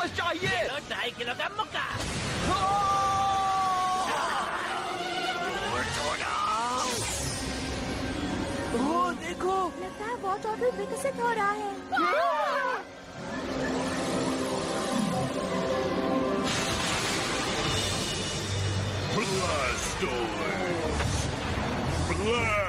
वापस चाहिए तो ढाई किलो का मुक्का। ओ देखो। लगता है वॉच ऑर्डर विकसित हो रहा है। Blastoise! Blast!